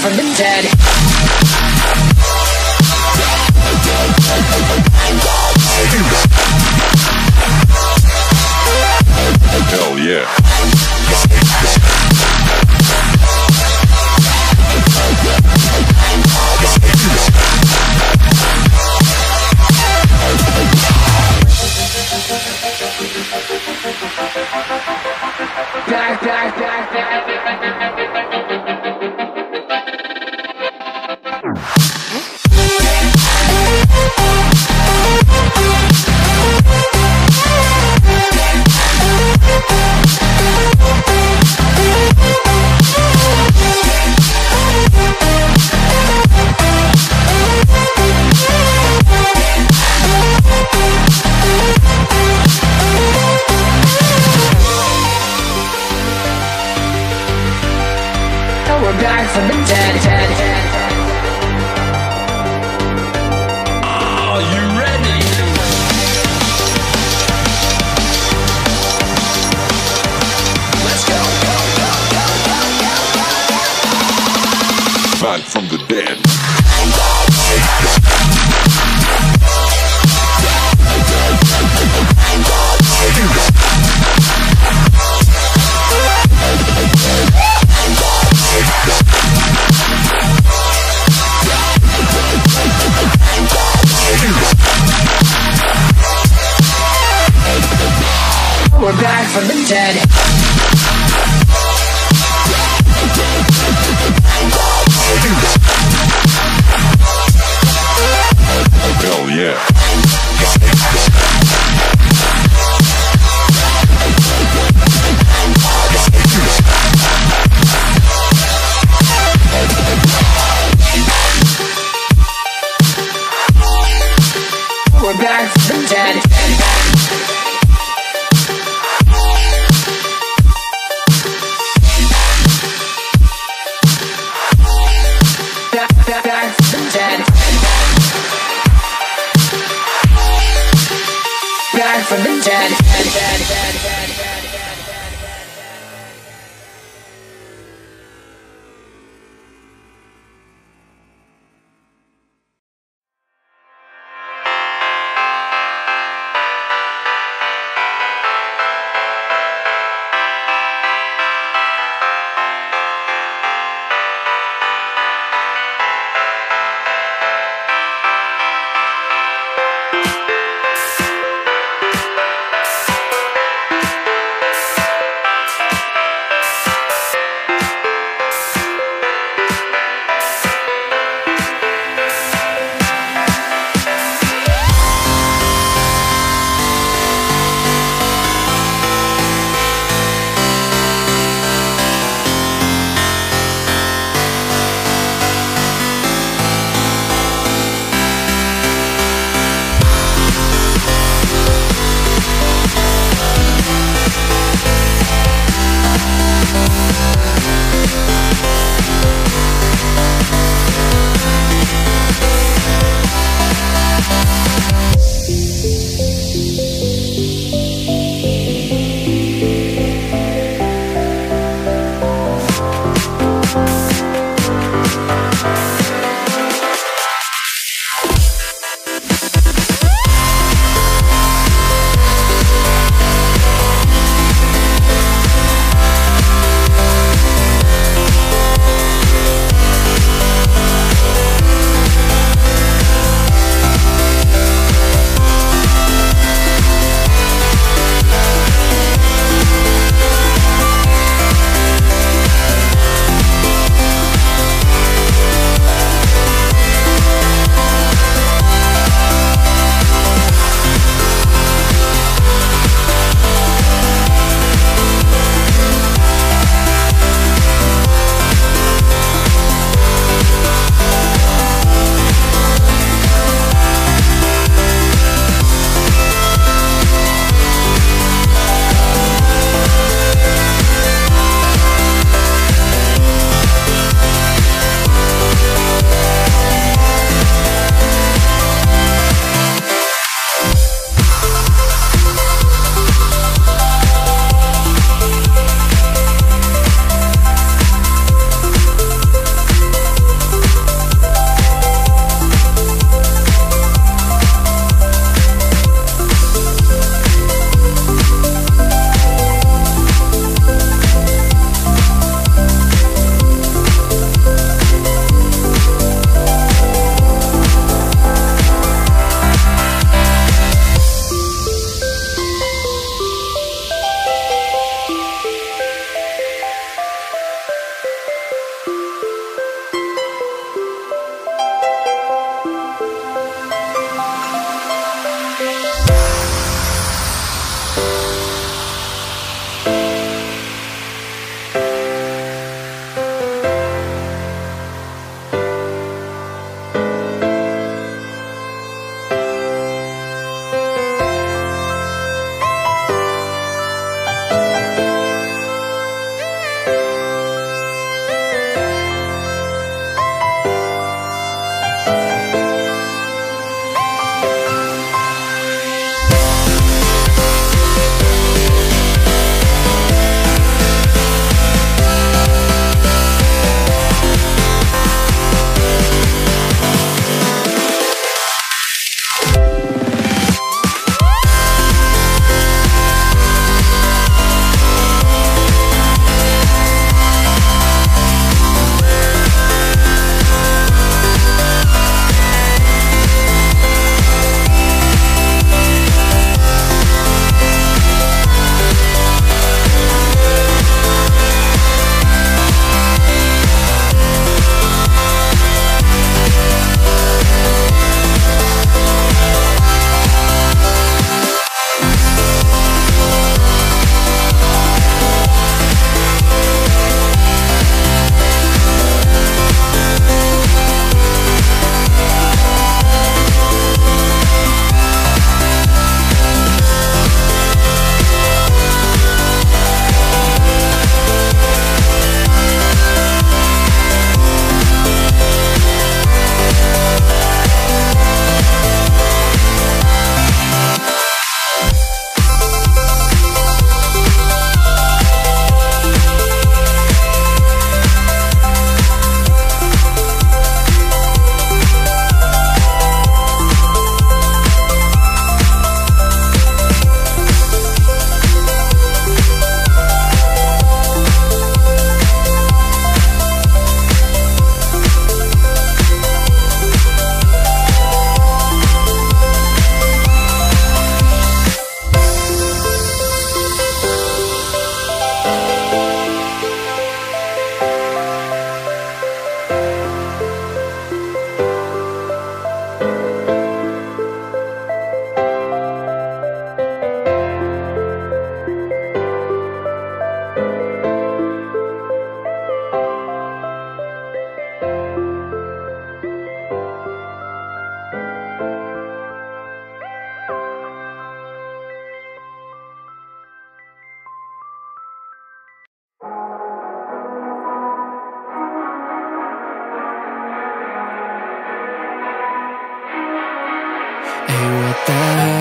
from the dead. Hell yeah. for the day. back from the dead. Hell yeah. We're back from dead. from the dead.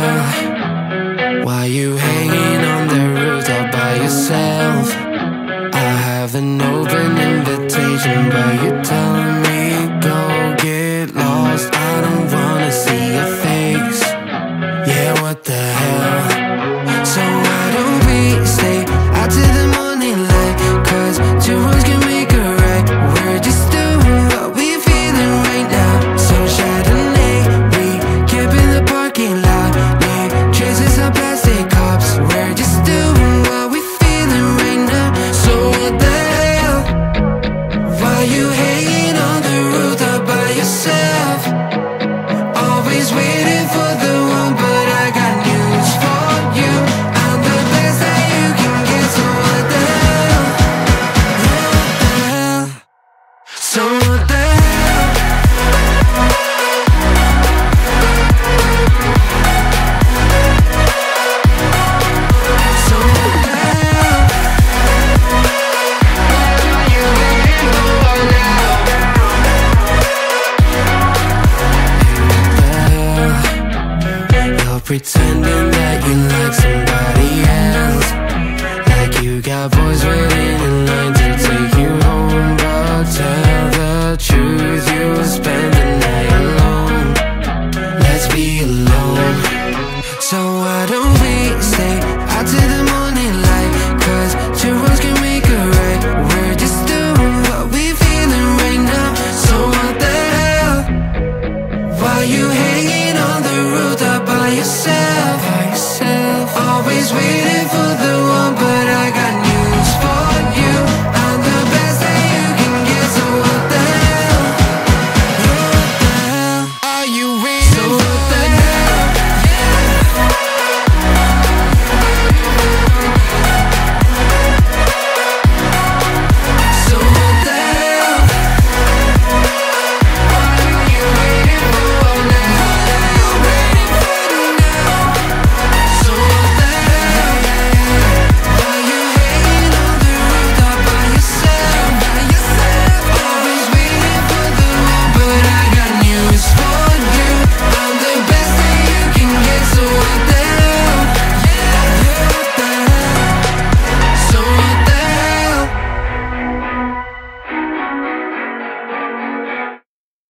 girl pretending